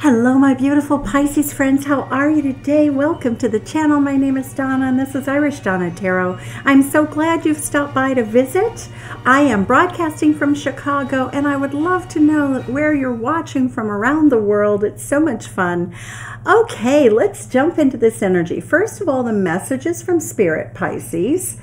Hello, my beautiful Pisces friends. How are you today? Welcome to the channel. My name is Donna, and this is Irish Donna Tarot. I'm so glad you've stopped by to visit. I am broadcasting from Chicago, and I would love to know where you're watching from around the world. It's so much fun. Okay, let's jump into this energy. First of all, the messages from Spirit Pisces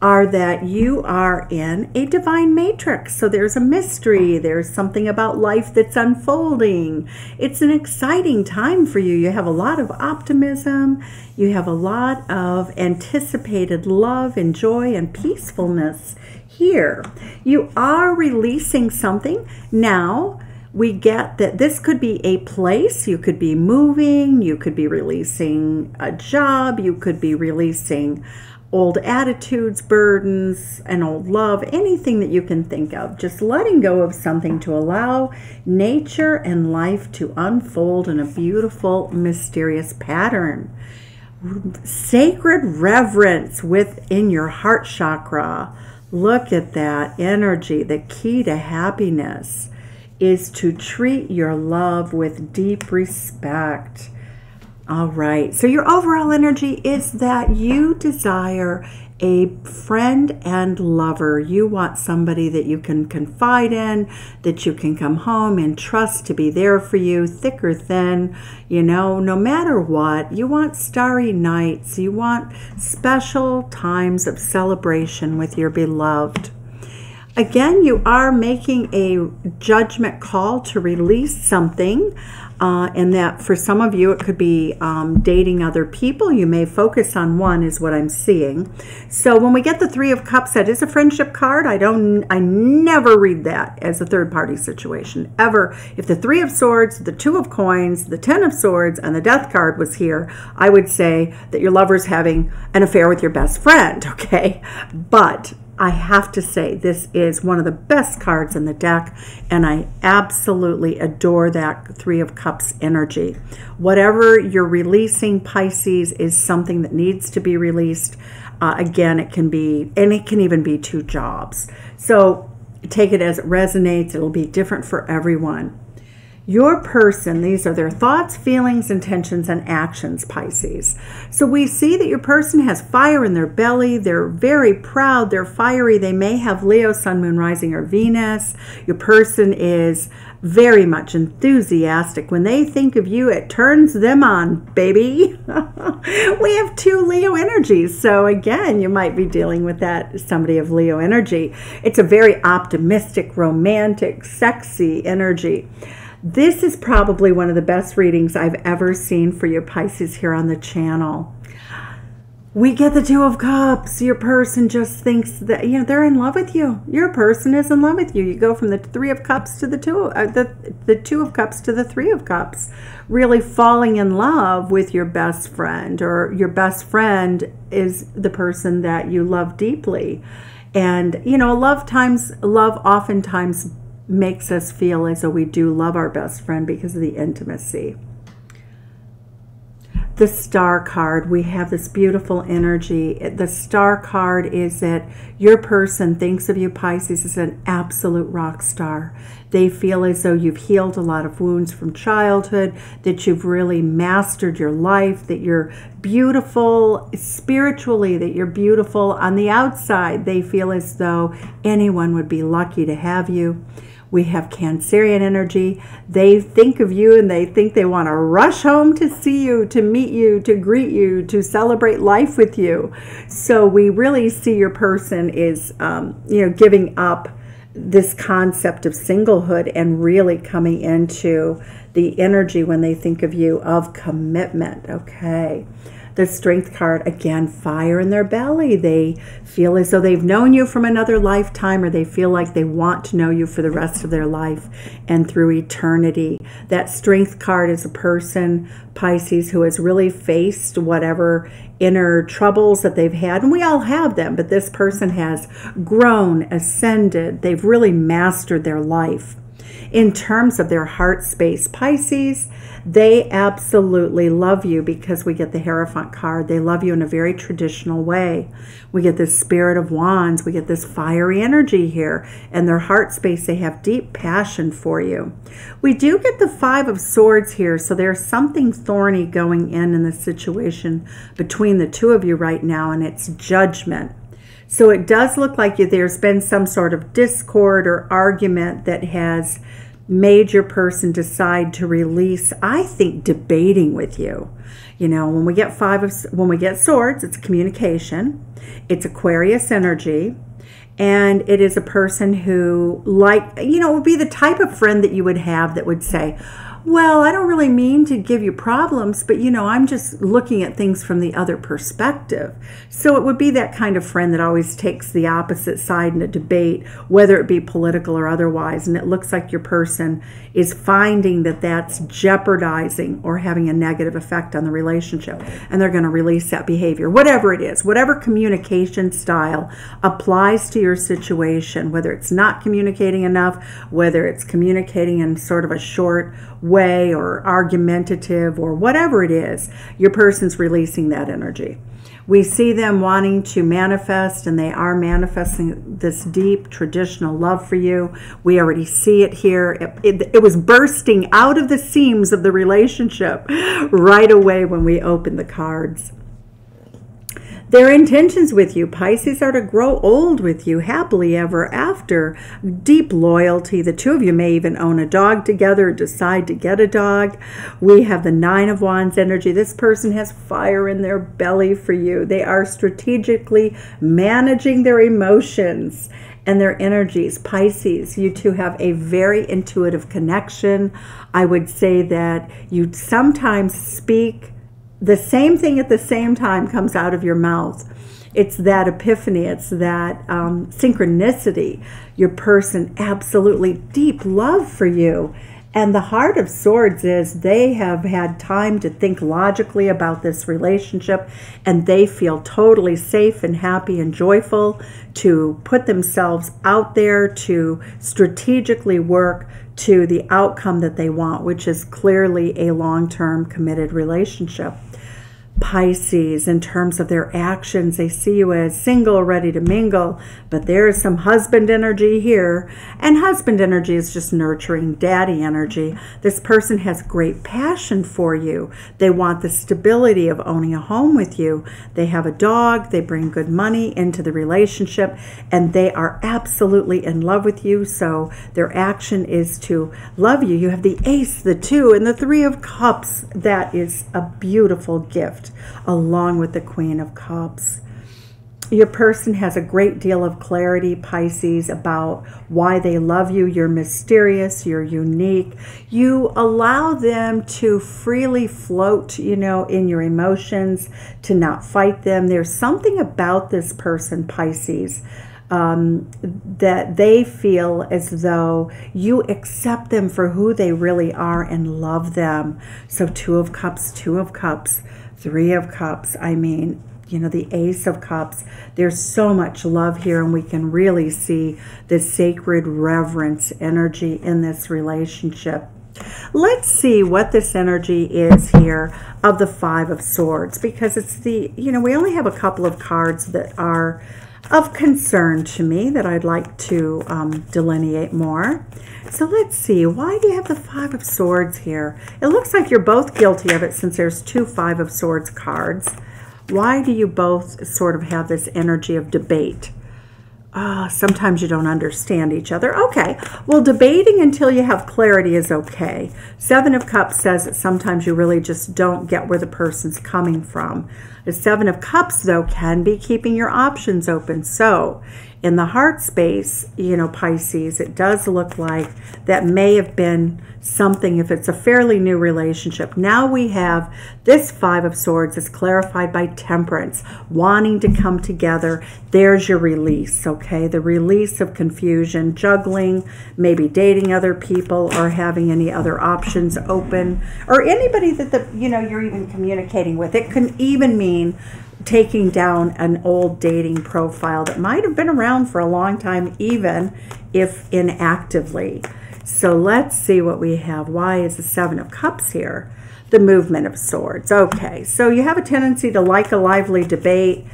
are that you are in a divine matrix. So there's a mystery, there's something about life that's unfolding. It's an exciting time for you. You have a lot of optimism, you have a lot of anticipated love and joy and peacefulness here. You are releasing something now we get that this could be a place, you could be moving, you could be releasing a job, you could be releasing old attitudes, burdens, and old love, anything that you can think of. Just letting go of something to allow nature and life to unfold in a beautiful, mysterious pattern. Sacred reverence within your heart chakra. Look at that energy. The key to happiness is to treat your love with deep respect all right. So your overall energy is that you desire a friend and lover. You want somebody that you can confide in, that you can come home and trust to be there for you, thick or thin, you know, no matter what. You want starry nights. You want special times of celebration with your beloved. Again, you are making a judgment call to release something. Uh, and that for some of you, it could be um, dating other people. You may focus on one, is what I'm seeing. So when we get the Three of Cups, that is a friendship card. I don't, I never read that as a third party situation ever. If the Three of Swords, the Two of Coins, the Ten of Swords, and the Death card was here, I would say that your lover's having an affair with your best friend. Okay, but I have to say, this is one of the best cards in the deck, and I absolutely adore that Three of Cups energy. Whatever you're releasing, Pisces, is something that needs to be released. Uh, again, it can be, and it can even be two jobs. So take it as it resonates. It'll be different for everyone. Your person, these are their thoughts, feelings, intentions, and actions, Pisces. So we see that your person has fire in their belly. They're very proud. They're fiery. They may have Leo, Sun, Moon, Rising, or Venus. Your person is very much enthusiastic. When they think of you, it turns them on, baby. we have two Leo energies. So again, you might be dealing with that somebody of Leo energy. It's a very optimistic, romantic, sexy energy. This is probably one of the best readings I've ever seen for your Pisces here on the channel. We get the Two of Cups. Your person just thinks that, you know, they're in love with you. Your person is in love with you. You go from the Three of Cups to the Two, uh, the, the Two of Cups to the Three of Cups. Really falling in love with your best friend or your best friend is the person that you love deeply. And, you know, love times, love oftentimes makes us feel as though we do love our best friend because of the intimacy. The star card, we have this beautiful energy. The star card is that your person thinks of you, Pisces, as an absolute rock star. They feel as though you've healed a lot of wounds from childhood, that you've really mastered your life, that you're beautiful spiritually, that you're beautiful on the outside. They feel as though anyone would be lucky to have you. We have Cancerian energy. They think of you and they think they want to rush home to see you, to meet you, to greet you, to celebrate life with you. So we really see your person is, um, you know, giving up this concept of singlehood and really coming into the energy when they think of you of commitment. Okay the strength card again fire in their belly. They feel as though they've known you from another lifetime or they feel like they want to know you for the rest of their life and through eternity. That strength card is a person pisces who has really faced whatever inner troubles that they've had and we all have them but this person has grown ascended. They've really mastered their life In terms of their heart space, Pisces, they absolutely love you because we get the Hierophant card. They love you in a very traditional way. We get this Spirit of Wands. We get this fiery energy here. And their heart space, they have deep passion for you. We do get the Five of Swords here, so there's something thorny going in in the situation between the two of you right now, and it's judgment. So it does look like there's been some sort of discord or argument that has made your person decide to release, I think, debating with you. You know, when we get five of, when we get swords, it's communication, it's Aquarius energy, and it is a person who, like, you know, would be the type of friend that you would have that would say, well, I don't really mean to give you problems, but you know, I'm just looking at things from the other perspective. So it would be that kind of friend that always takes the opposite side in a debate, whether it be political or otherwise. And it looks like your person is finding that that's jeopardizing or having a negative effect on the relationship. And they're going to release that behavior, whatever it is, whatever communication style applies to your situation, whether it's not communicating enough, whether it's communicating in sort of a short way or argumentative or whatever it is, your person's releasing that energy. We see them wanting to manifest, and they are manifesting this deep traditional love for you. We already see it here. It, it, it was bursting out of the seams of the relationship right away when we opened the cards. Their intentions with you, Pisces, are to grow old with you happily ever after. Deep loyalty. The two of you may even own a dog together, decide to get a dog. We have the Nine of Wands energy. This person has fire in their belly for you. They are strategically managing their emotions and their energies. Pisces, you two have a very intuitive connection. I would say that you sometimes speak the same thing at the same time comes out of your mouth. It's that epiphany, it's that um, synchronicity. Your person absolutely deep love for you. And the heart of swords is they have had time to think logically about this relationship and they feel totally safe and happy and joyful to put themselves out there to strategically work to the outcome that they want, which is clearly a long term committed relationship. Pisces in terms of their actions. They see you as single, ready to mingle, but there is some husband energy here. And husband energy is just nurturing daddy energy. This person has great passion for you. They want the stability of owning a home with you. They have a dog, they bring good money into the relationship, and they are absolutely in love with you. So their action is to love you. You have the ace, the two, and the three of cups. That is a beautiful gift along with the Queen of Cups. Your person has a great deal of clarity, Pisces, about why they love you. You're mysterious, you're unique. You allow them to freely float, you know, in your emotions, to not fight them. There's something about this person, Pisces, um, that they feel as though you accept them for who they really are and love them. So, Two of Cups, Two of Cups. Three of Cups, I mean, you know, the Ace of Cups. There's so much love here, and we can really see the sacred reverence energy in this relationship. Let's see what this energy is here of the Five of Swords, because it's the, you know, we only have a couple of cards that are of concern to me that I'd like to um, delineate more. So let's see, why do you have the Five of Swords here? It looks like you're both guilty of it since there's two Five of Swords cards. Why do you both sort of have this energy of debate? Uh, sometimes you don't understand each other. Okay, well, debating until you have clarity is okay. Seven of Cups says that sometimes you really just don't get where the person's coming from. The Seven of Cups, though, can be keeping your options open. So in the heart space, you know, Pisces, it does look like that may have been something if it's a fairly new relationship. Now we have this Five of Swords is clarified by temperance, wanting to come together. There's your release, okay? The release of confusion, juggling, maybe dating other people or having any other options open or anybody that the, you know, you're even communicating with. It can even mean taking down an old dating profile that might have been around for a long time, even if inactively. So let's see what we have. Why is the Seven of Cups here? The movement of swords. Okay, so you have a tendency to like a lively debate,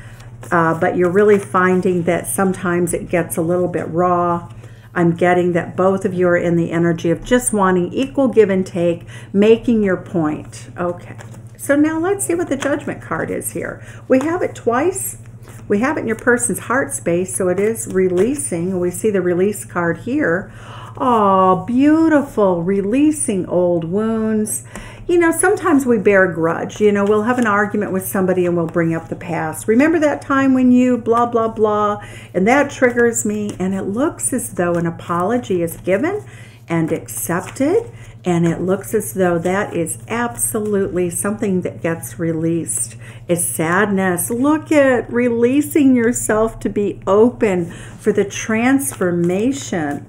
uh, but you're really finding that sometimes it gets a little bit raw. I'm getting that both of you are in the energy of just wanting equal give and take, making your point. Okay, so now let's see what the judgment card is here. We have it twice. We have it in your person's heart space, so it is releasing. We see the release card here. Oh, beautiful, releasing old wounds you know, sometimes we bear a grudge. You know, we'll have an argument with somebody and we'll bring up the past. Remember that time when you blah, blah, blah, and that triggers me. And it looks as though an apology is given and accepted. And it looks as though that is absolutely something that gets released. It's sadness. Look at releasing yourself to be open for the transformation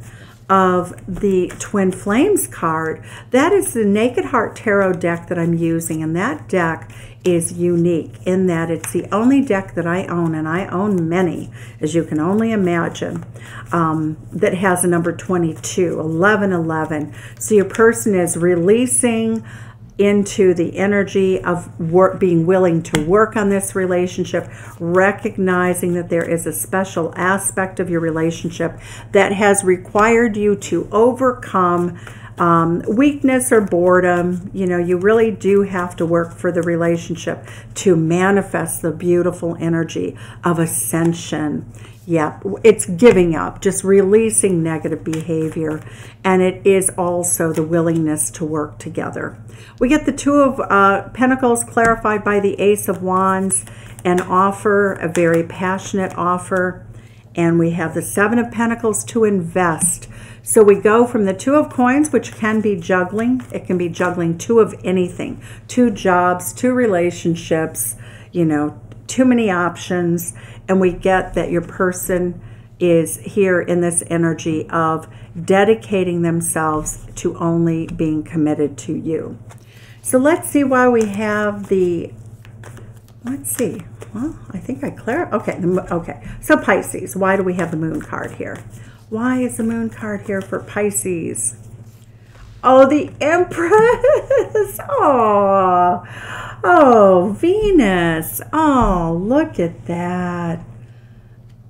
of the Twin Flames card. That is the Naked Heart Tarot deck that I'm using, and that deck is unique in that it's the only deck that I own, and I own many, as you can only imagine, um, that has a number 22, 11, 11. So your person is releasing into the energy of work, being willing to work on this relationship, recognizing that there is a special aspect of your relationship that has required you to overcome um, weakness or boredom. You know, you really do have to work for the relationship to manifest the beautiful energy of ascension Yep, it's giving up, just releasing negative behavior. And it is also the willingness to work together. We get the Two of uh, Pentacles clarified by the Ace of Wands, an offer, a very passionate offer. And we have the Seven of Pentacles to invest. So we go from the Two of Coins, which can be juggling. It can be juggling two of anything. Two jobs, two relationships, you know, too many options and we get that your person is here in this energy of dedicating themselves to only being committed to you. So let's see why we have the, let's see, well, I think I clear, okay, okay. So Pisces, why do we have the moon card here? Why is the moon card here for Pisces? Oh, the Empress. Oh, oh, Venus. Oh, look at that.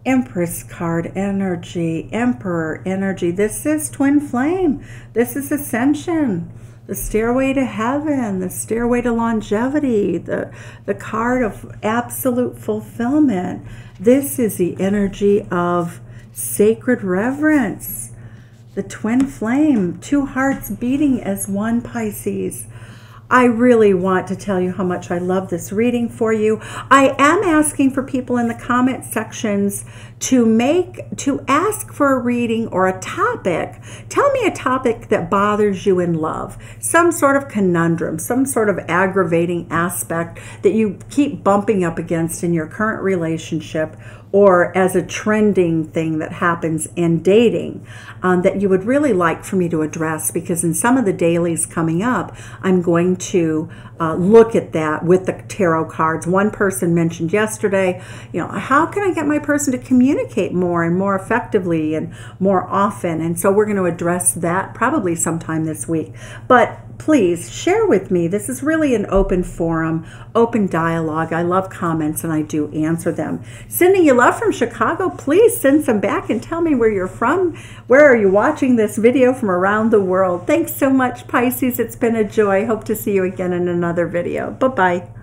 Empress card energy, Emperor energy. This is twin flame. This is ascension. The stairway to heaven, the stairway to longevity, the, the card of absolute fulfillment. This is the energy of sacred reverence the twin flame, two hearts beating as one Pisces. I really want to tell you how much I love this reading for you. I am asking for people in the comment sections to make, to ask for a reading or a topic. Tell me a topic that bothers you in love, some sort of conundrum, some sort of aggravating aspect that you keep bumping up against in your current relationship or as a trending thing that happens in dating um, that you would really like for me to address because in some of the dailies coming up, I'm going to uh, look at that with the tarot cards. One person mentioned yesterday, you know, how can I get my person to communicate more and more effectively and more often? And so we're going to address that probably sometime this week. But please share with me. This is really an open forum, open dialogue. I love comments and I do answer them. Sending you love from Chicago. Please send some back and tell me where you're from. Where are you watching this video from around the world? Thanks so much, Pisces. It's been a joy. Hope to see you again in another video. Bye-bye.